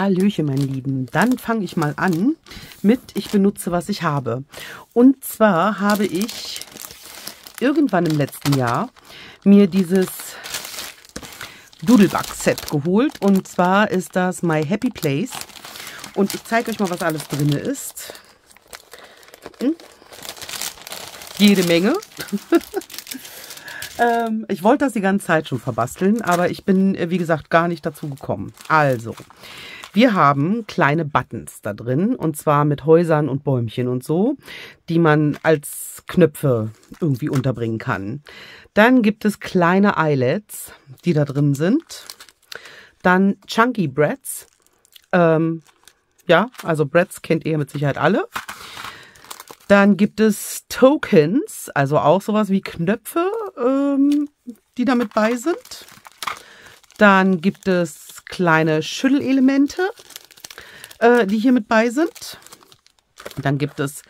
Hallöchen, meine Lieben. Dann fange ich mal an mit Ich benutze, was ich habe. Und zwar habe ich irgendwann im letzten Jahr mir dieses Doodlebug-Set geholt. Und zwar ist das My Happy Place. Und ich zeige euch mal, was alles drin ist. Hm? Jede Menge. ähm, ich wollte das die ganze Zeit schon verbasteln, aber ich bin, äh, wie gesagt, gar nicht dazu gekommen. Also, wir haben kleine Buttons da drin und zwar mit Häusern und Bäumchen und so, die man als Knöpfe irgendwie unterbringen kann. Dann gibt es kleine Eyelets, die da drin sind. Dann Chunky Breads. Ähm, ja, also Breads kennt ihr mit Sicherheit alle. Dann gibt es Tokens, also auch sowas wie Knöpfe, ähm, die damit bei sind. Dann gibt es kleine Schüttelelemente, äh, die hier mit bei sind. Dann gibt es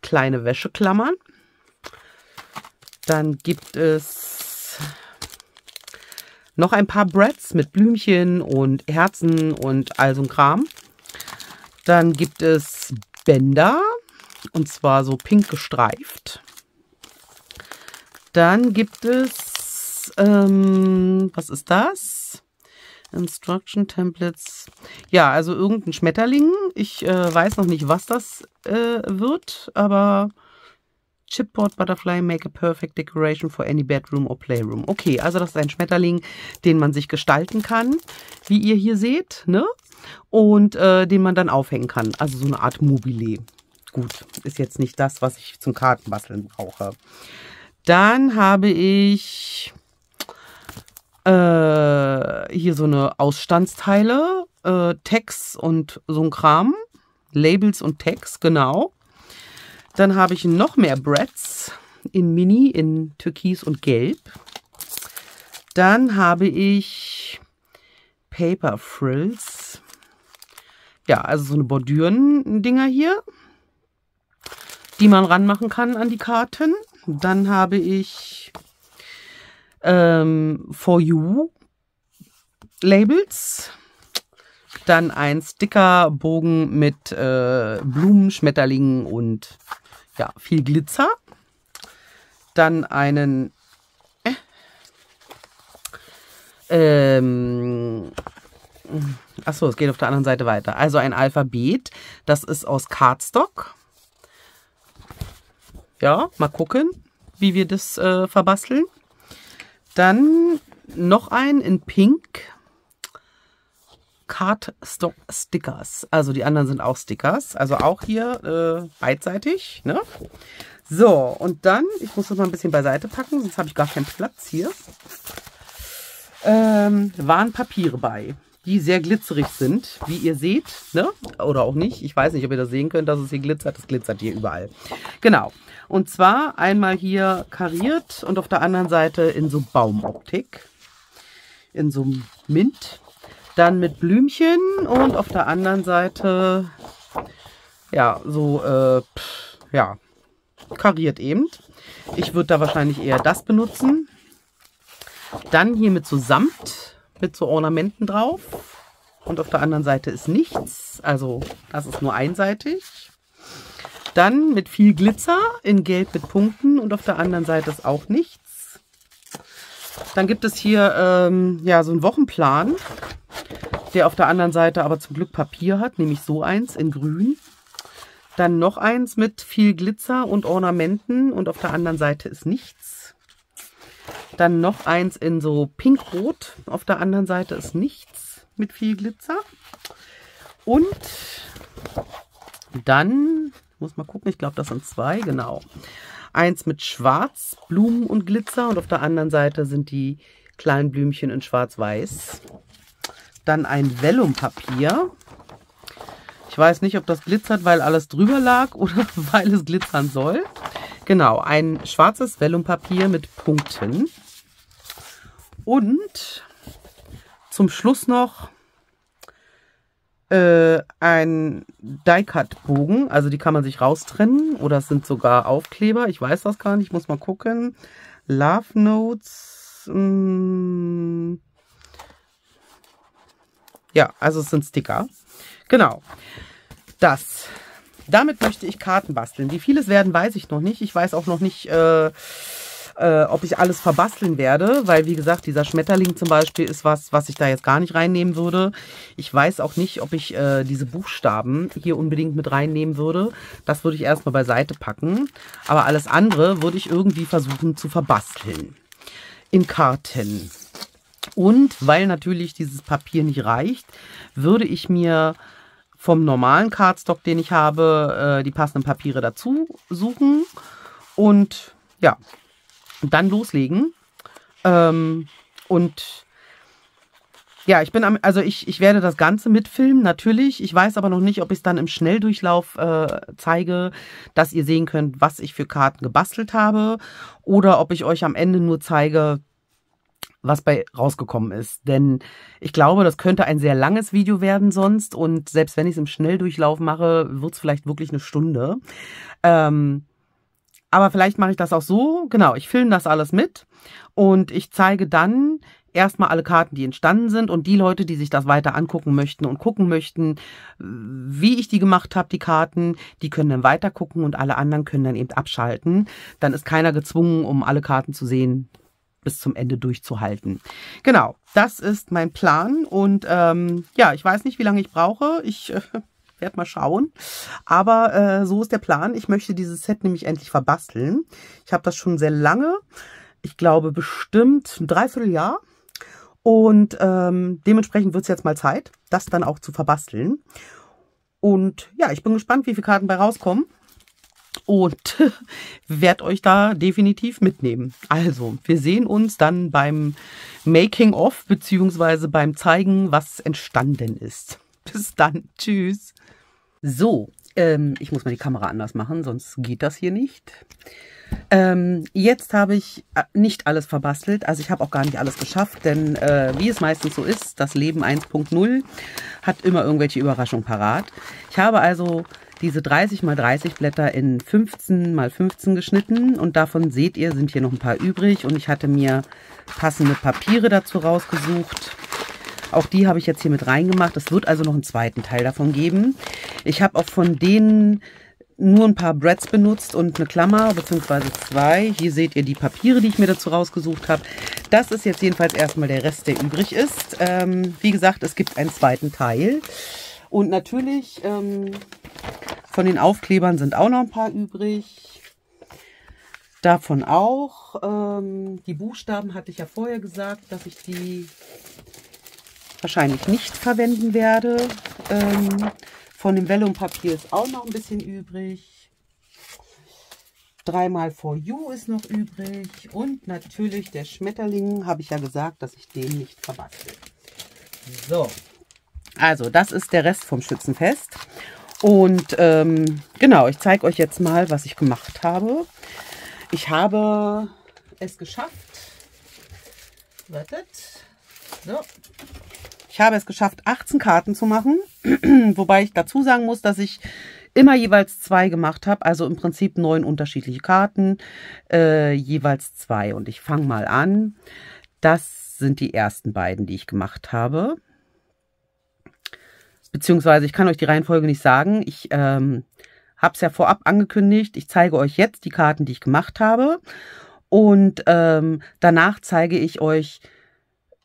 kleine Wäscheklammern. Dann gibt es noch ein paar Breads mit Blümchen und Herzen und all so ein Kram. Dann gibt es Bänder und zwar so pink gestreift. Dann gibt es, ähm, was ist das? Instruction Templates. Ja, also irgendein Schmetterling. Ich äh, weiß noch nicht, was das äh, wird, aber Chipboard Butterfly make a perfect decoration for any bedroom or playroom. Okay, also das ist ein Schmetterling, den man sich gestalten kann, wie ihr hier seht, ne? Und äh, den man dann aufhängen kann. Also so eine Art Mobile. Gut, ist jetzt nicht das, was ich zum Kartenbasteln brauche. Dann habe ich äh, hier so eine Ausstandsteile, äh, Tags und so ein Kram. Labels und Tags, genau. Dann habe ich noch mehr Breads in Mini, in Türkis und Gelb. Dann habe ich Paper Frills. Ja, also so eine Bordüren-Dinger hier, die man ranmachen kann an die Karten. Dann habe ich ähm, For You Labels. Dann ein Stickerbogen mit äh, Blumen, Schmetterlingen und ja, viel Glitzer. Dann einen äh, ähm, achso, es geht auf der anderen Seite weiter. Also ein Alphabet, das ist aus Cardstock. Ja, mal gucken, wie wir das äh, verbasteln. Dann noch ein in Pink. Cardstock Stickers. Also die anderen sind auch Stickers. Also auch hier äh, beidseitig. Ne? So, und dann, ich muss das mal ein bisschen beiseite packen, sonst habe ich gar keinen Platz hier. Ähm, waren Papiere bei, die sehr glitzerig sind, wie ihr seht. Ne? Oder auch nicht. Ich weiß nicht, ob ihr das sehen könnt, dass es hier glitzert. Das glitzert hier überall. Genau. Und zwar einmal hier kariert und auf der anderen Seite in so Baumoptik. In so Mint. Dann mit Blümchen und auf der anderen Seite, ja, so, äh, pff, ja, kariert eben. Ich würde da wahrscheinlich eher das benutzen. Dann hier mit so Samt, mit so Ornamenten drauf. Und auf der anderen Seite ist nichts. Also das ist nur einseitig. Dann mit viel Glitzer in Gelb mit Punkten und auf der anderen Seite ist auch nichts. Dann gibt es hier ähm, ja so einen Wochenplan der auf der anderen Seite aber zum Glück Papier hat, nämlich so eins in grün. Dann noch eins mit viel Glitzer und Ornamenten und auf der anderen Seite ist nichts. Dann noch eins in so pinkrot, auf der anderen Seite ist nichts mit viel Glitzer. Und dann, muss mal gucken, ich glaube das sind zwei, genau. Eins mit Schwarz, Blumen und Glitzer und auf der anderen Seite sind die kleinen Blümchen in Schwarz-Weiß. Dann ein Vellumpapier. Ich weiß nicht, ob das glitzert, weil alles drüber lag oder weil es glitzern soll. Genau, ein schwarzes Vellumpapier mit Punkten. Und zum Schluss noch äh, ein Die-Cut-Bogen. Also die kann man sich raustrennen oder es sind sogar Aufkleber. Ich weiß das gar nicht, muss mal gucken. Love Notes. Mh, hm, ja, also es sind Sticker. Genau. Das. Damit möchte ich Karten basteln. Wie viele es werden, weiß ich noch nicht. Ich weiß auch noch nicht, äh, äh, ob ich alles verbasteln werde, weil wie gesagt, dieser Schmetterling zum Beispiel ist was, was ich da jetzt gar nicht reinnehmen würde. Ich weiß auch nicht, ob ich äh, diese Buchstaben hier unbedingt mit reinnehmen würde. Das würde ich erstmal beiseite packen. Aber alles andere würde ich irgendwie versuchen zu verbasteln. In Karten. Und weil natürlich dieses Papier nicht reicht, würde ich mir vom normalen Cardstock, den ich habe, äh, die passenden Papiere dazu suchen und ja, dann loslegen. Ähm, und ja, ich bin am, also ich, ich werde das Ganze mitfilmen, natürlich. Ich weiß aber noch nicht, ob ich es dann im Schnelldurchlauf äh, zeige, dass ihr sehen könnt, was ich für Karten gebastelt habe. Oder ob ich euch am Ende nur zeige, was bei rausgekommen ist. Denn ich glaube, das könnte ein sehr langes Video werden sonst. Und selbst wenn ich es im Schnelldurchlauf mache, wird es vielleicht wirklich eine Stunde. Ähm, aber vielleicht mache ich das auch so. Genau, ich filme das alles mit und ich zeige dann erstmal alle Karten, die entstanden sind und die Leute, die sich das weiter angucken möchten und gucken möchten, wie ich die gemacht habe, die Karten, die können dann weiter gucken und alle anderen können dann eben abschalten. Dann ist keiner gezwungen, um alle Karten zu sehen, bis zum Ende durchzuhalten. Genau, das ist mein Plan und ähm, ja, ich weiß nicht, wie lange ich brauche. Ich äh, werde mal schauen. Aber äh, so ist der Plan. Ich möchte dieses Set nämlich endlich verbasteln. Ich habe das schon sehr lange. Ich glaube bestimmt ein Dreivierteljahr. Und ähm, dementsprechend wird es jetzt mal Zeit, das dann auch zu verbasteln. Und ja, ich bin gespannt, wie viele Karten bei rauskommen und werde euch da definitiv mitnehmen. Also, wir sehen uns dann beim Making of beziehungsweise beim Zeigen, was entstanden ist. Bis dann. Tschüss. So, ähm, ich muss mal die Kamera anders machen, sonst geht das hier nicht. Ähm, jetzt habe ich äh, nicht alles verbastelt, also ich habe auch gar nicht alles geschafft, denn äh, wie es meistens so ist, das Leben 1.0 hat immer irgendwelche Überraschungen parat. Ich habe also diese 30 mal 30 Blätter in 15 mal 15 geschnitten und davon seht ihr, sind hier noch ein paar übrig und ich hatte mir passende Papiere dazu rausgesucht. Auch die habe ich jetzt hier mit reingemacht. Es wird also noch einen zweiten Teil davon geben. Ich habe auch von denen nur ein paar Breads benutzt und eine Klammer, beziehungsweise zwei. Hier seht ihr die Papiere, die ich mir dazu rausgesucht habe. Das ist jetzt jedenfalls erstmal der Rest, der übrig ist. Ähm, wie gesagt, es gibt einen zweiten Teil. Und natürlich ähm, von den Aufklebern sind auch noch ein paar übrig. Davon auch. Ähm, die Buchstaben hatte ich ja vorher gesagt, dass ich die wahrscheinlich nicht verwenden werde. Ähm, von dem Vellum-Papier ist auch noch ein bisschen übrig. Dreimal For You ist noch übrig. Und natürlich der Schmetterling, habe ich ja gesagt, dass ich den nicht verbastel. So, also das ist der Rest vom Schützenfest. Und ähm, genau, ich zeige euch jetzt mal, was ich gemacht habe. Ich habe es geschafft. Wartet. So. Ich habe es geschafft, 18 Karten zu machen. Wobei ich dazu sagen muss, dass ich immer jeweils zwei gemacht habe. Also im Prinzip neun unterschiedliche Karten, äh, jeweils zwei. Und ich fange mal an. Das sind die ersten beiden, die ich gemacht habe beziehungsweise ich kann euch die Reihenfolge nicht sagen. Ich ähm, habe es ja vorab angekündigt. Ich zeige euch jetzt die Karten, die ich gemacht habe. Und ähm, danach zeige ich euch,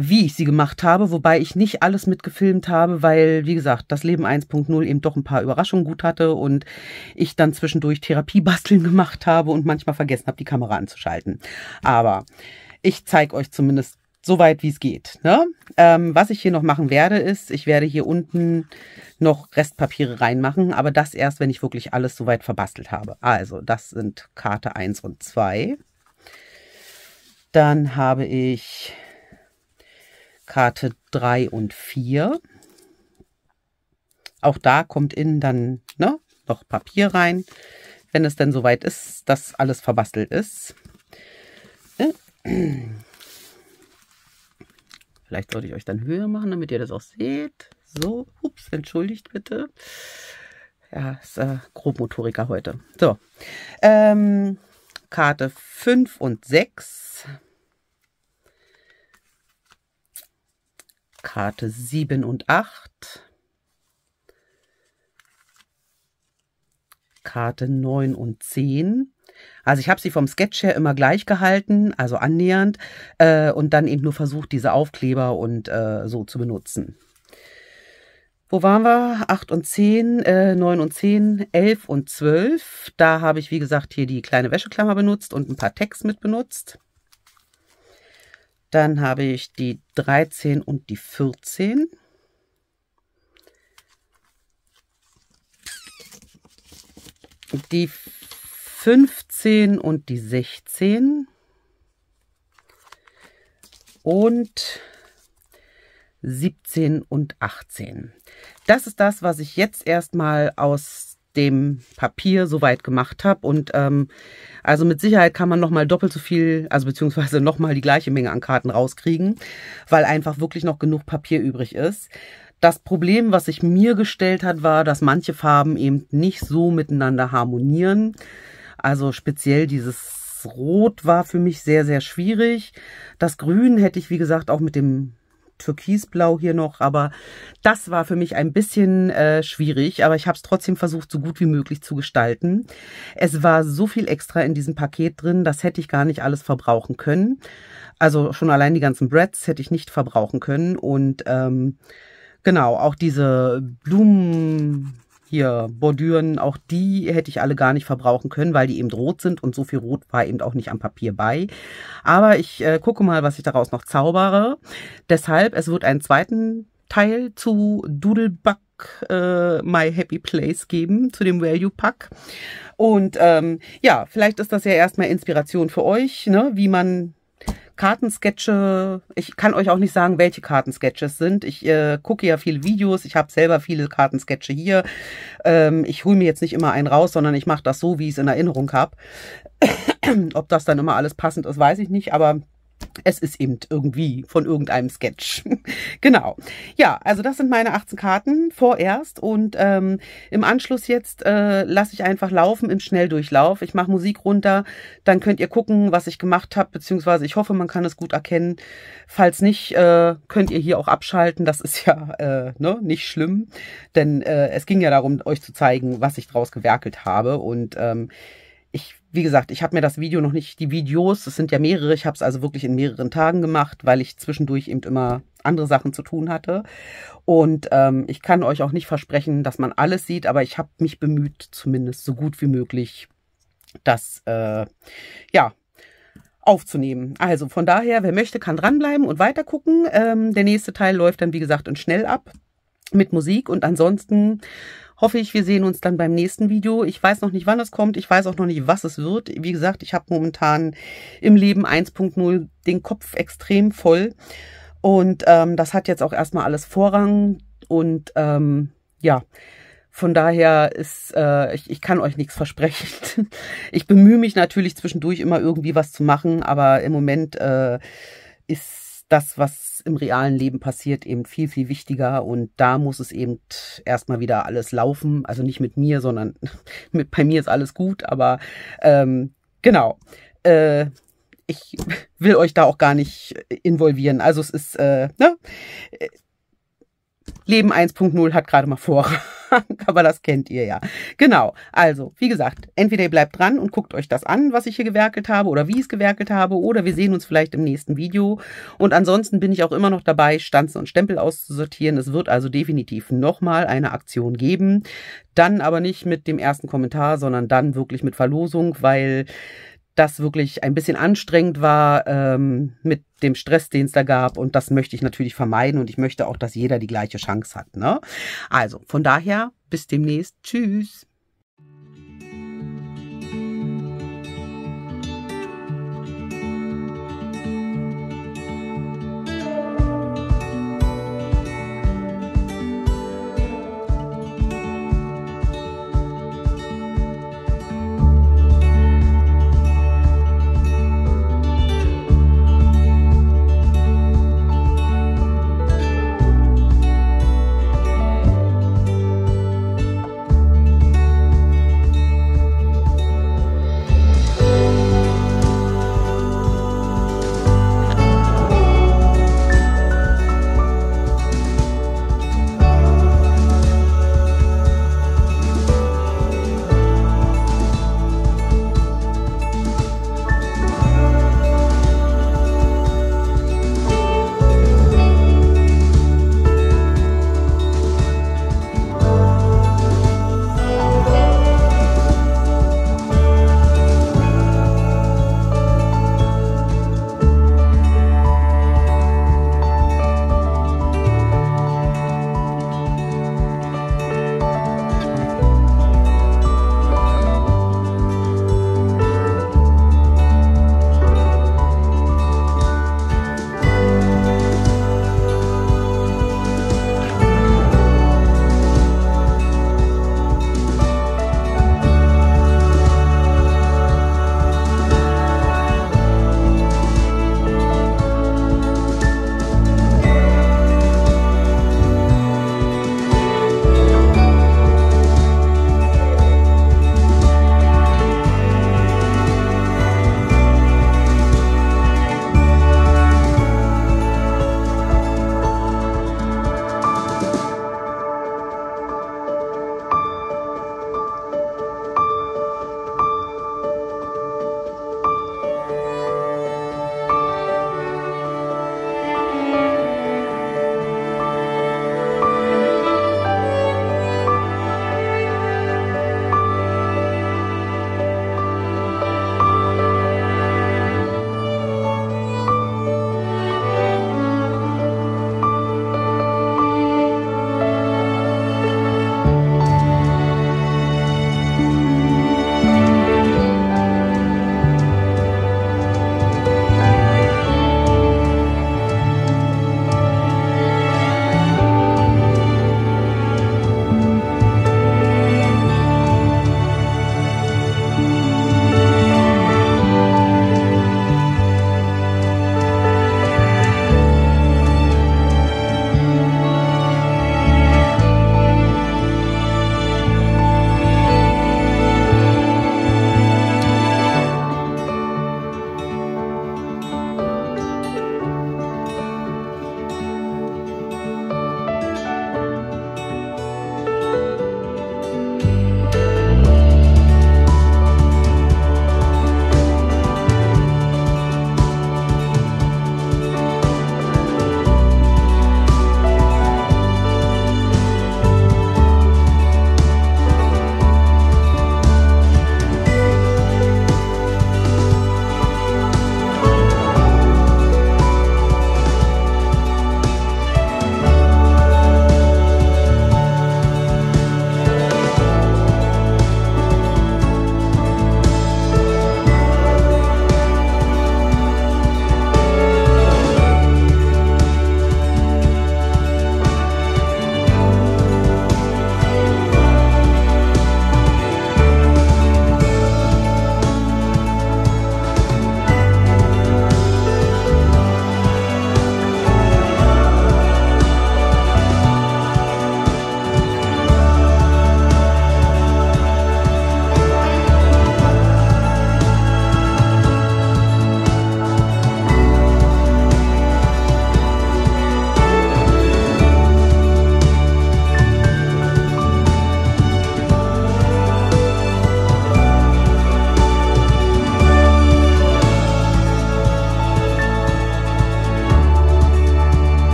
wie ich sie gemacht habe, wobei ich nicht alles mitgefilmt habe, weil, wie gesagt, das Leben 1.0 eben doch ein paar Überraschungen gut hatte und ich dann zwischendurch Therapiebasteln gemacht habe und manchmal vergessen habe, die Kamera anzuschalten. Aber ich zeige euch zumindest so weit wie es geht. Ne? Ähm, was ich hier noch machen werde, ist, ich werde hier unten noch Restpapiere reinmachen, aber das erst, wenn ich wirklich alles so weit verbastelt habe. Also, das sind Karte 1 und 2. Dann habe ich Karte 3 und 4. Auch da kommt innen dann ne, noch Papier rein, wenn es denn soweit ist, dass alles verbastelt ist. Vielleicht sollte ich euch dann höher machen, damit ihr das auch seht. So, ups, entschuldigt bitte. Ja, ist äh, Grobmotoriker heute. So, ähm, Karte 5 und 6. Karte 7 und 8, Karte 9 und 10. Also ich habe sie vom Sketch her immer gleich gehalten, also annähernd, äh, und dann eben nur versucht, diese Aufkleber und äh, so zu benutzen. Wo waren wir? 8 und 10, äh, 9 und 10, 11 und 12. Da habe ich, wie gesagt, hier die kleine Wäscheklammer benutzt und ein paar Tags mit benutzt. Dann habe ich die 13 und die 14. Die 15 und die 16. Und 17 und 18. Das ist das, was ich jetzt erstmal aus dem Papier soweit gemacht habe. Und ähm, also mit Sicherheit kann man nochmal doppelt so viel, also beziehungsweise nochmal die gleiche Menge an Karten rauskriegen, weil einfach wirklich noch genug Papier übrig ist. Das Problem, was sich mir gestellt hat, war, dass manche Farben eben nicht so miteinander harmonieren. Also speziell dieses Rot war für mich sehr, sehr schwierig. Das Grün hätte ich, wie gesagt, auch mit dem Türkisblau hier noch, aber das war für mich ein bisschen äh, schwierig, aber ich habe es trotzdem versucht, so gut wie möglich zu gestalten. Es war so viel extra in diesem Paket drin, das hätte ich gar nicht alles verbrauchen können. Also schon allein die ganzen Breads hätte ich nicht verbrauchen können und ähm, genau, auch diese Blumen hier Bordüren, auch die hätte ich alle gar nicht verbrauchen können, weil die eben rot sind und so viel Rot war eben auch nicht am Papier bei. Aber ich äh, gucke mal, was ich daraus noch zaubere. Deshalb, es wird einen zweiten Teil zu Doodlebug äh, My Happy Place geben, zu dem Value Pack. Und ähm, ja, vielleicht ist das ja erstmal Inspiration für euch, ne, wie man Kartensketche, ich kann euch auch nicht sagen, welche Kartensketches sind. Ich äh, gucke ja viele Videos, ich habe selber viele Kartensketche hier. Ähm, ich hole mir jetzt nicht immer einen raus, sondern ich mache das so, wie ich es in Erinnerung habe. Ob das dann immer alles passend ist, weiß ich nicht, aber es ist eben irgendwie von irgendeinem Sketch. genau. Ja, also das sind meine 18 Karten vorerst und ähm, im Anschluss jetzt äh, lasse ich einfach laufen im Schnelldurchlauf. Ich mache Musik runter, dann könnt ihr gucken, was ich gemacht habe, beziehungsweise ich hoffe, man kann es gut erkennen. Falls nicht, äh, könnt ihr hier auch abschalten. Das ist ja äh, ne, nicht schlimm, denn äh, es ging ja darum, euch zu zeigen, was ich draus gewerkelt habe und ähm, ich, wie gesagt, ich habe mir das Video noch nicht, die Videos, es sind ja mehrere, ich habe es also wirklich in mehreren Tagen gemacht, weil ich zwischendurch eben immer andere Sachen zu tun hatte. Und ähm, ich kann euch auch nicht versprechen, dass man alles sieht, aber ich habe mich bemüht, zumindest so gut wie möglich das, äh, ja, aufzunehmen. Also von daher, wer möchte, kann dranbleiben und weiter gucken. Ähm, der nächste Teil läuft dann, wie gesagt, in schnell ab mit Musik und ansonsten hoffe ich, wir sehen uns dann beim nächsten Video. Ich weiß noch nicht, wann es kommt. Ich weiß auch noch nicht, was es wird. Wie gesagt, ich habe momentan im Leben 1.0 den Kopf extrem voll. Und ähm, das hat jetzt auch erstmal alles Vorrang. Und ähm, ja, von daher ist, äh, ich, ich kann euch nichts versprechen. Ich bemühe mich natürlich zwischendurch immer irgendwie was zu machen, aber im Moment äh, ist das, was im realen Leben passiert, eben viel, viel wichtiger. Und da muss es eben erstmal wieder alles laufen. Also nicht mit mir, sondern mit bei mir ist alles gut. Aber ähm, genau. Äh, ich will euch da auch gar nicht involvieren. Also es ist, äh, ne? Leben 1.0 hat gerade mal Vorrang, aber das kennt ihr ja. Genau, also wie gesagt, entweder ihr bleibt dran und guckt euch das an, was ich hier gewerkelt habe oder wie ich es gewerkelt habe oder wir sehen uns vielleicht im nächsten Video. Und ansonsten bin ich auch immer noch dabei, Stanzen und Stempel auszusortieren. Es wird also definitiv nochmal eine Aktion geben. Dann aber nicht mit dem ersten Kommentar, sondern dann wirklich mit Verlosung, weil das wirklich ein bisschen anstrengend war ähm, mit dem Stress, den es da gab. Und das möchte ich natürlich vermeiden. Und ich möchte auch, dass jeder die gleiche Chance hat. Ne? Also von daher, bis demnächst. Tschüss.